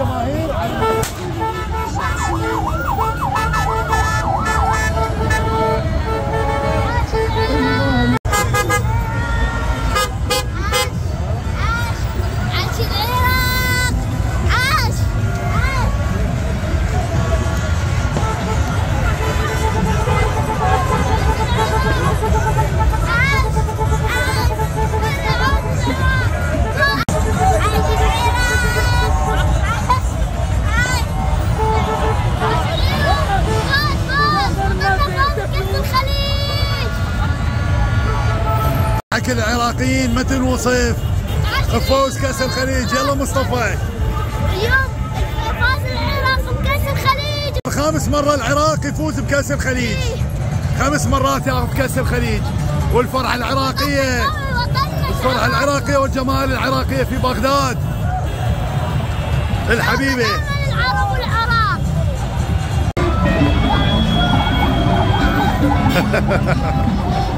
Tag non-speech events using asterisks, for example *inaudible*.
الجماهير عاش العراقيين متى نوصف؟ فوز كأس الخليج. يلا مصطفى. اليوم فاز العراق بكأس الخليج. خامس مرة العراق يفوز بكأس الخليج. خمس مرات ياخذ كأس الخليج. والفرحة العراقية. الفرحة العراقية والجماهير العراقية في بغداد. الحبيبة. العرب والعراق. أتمنى *laughs*